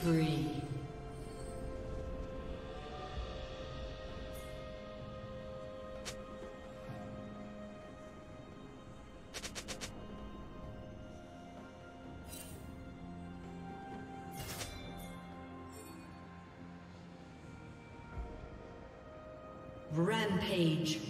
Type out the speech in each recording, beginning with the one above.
Spree. Rampage.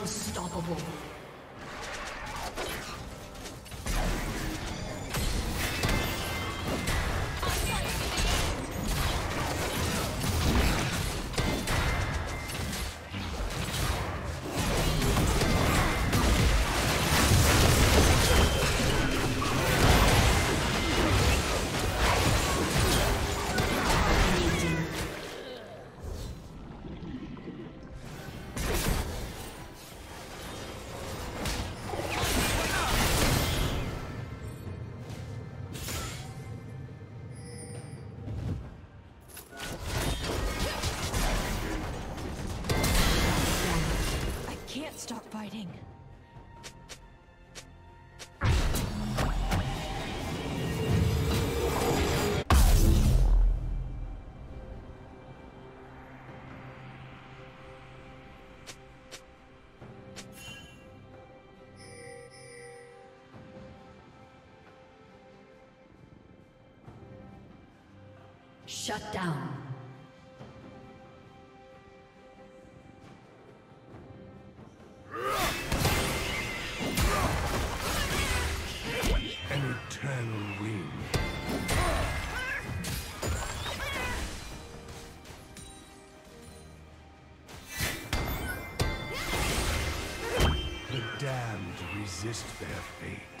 Unstoppable. Shut down. An eternal wing. The damned resist their fate.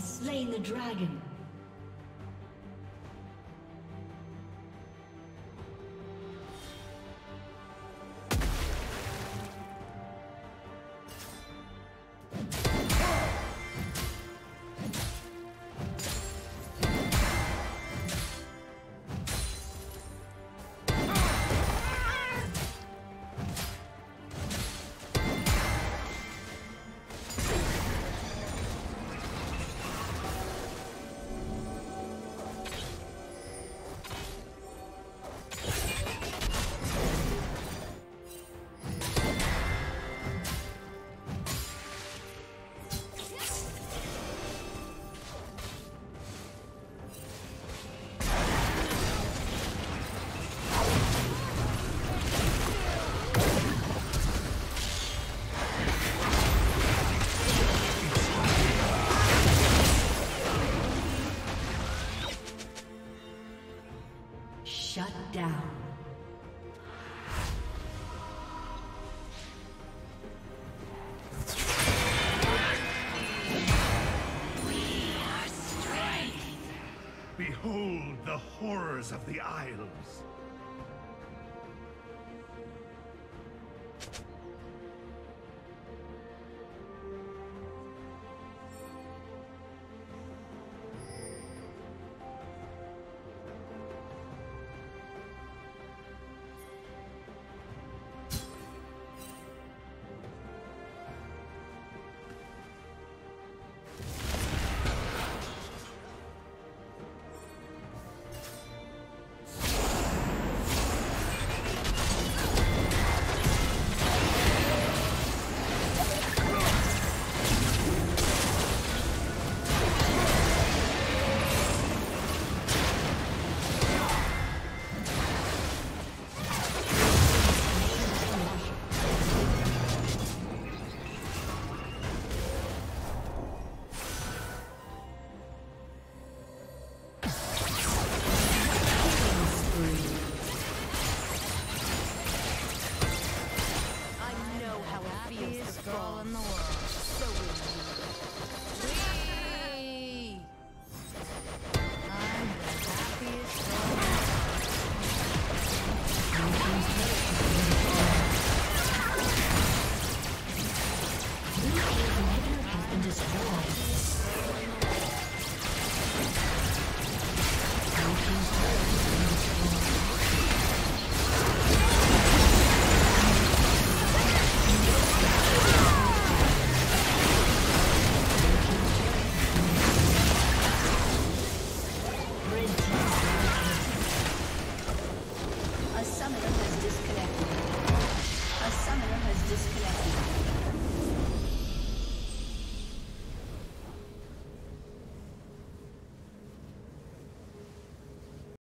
Slain the dragon. Of destroyed.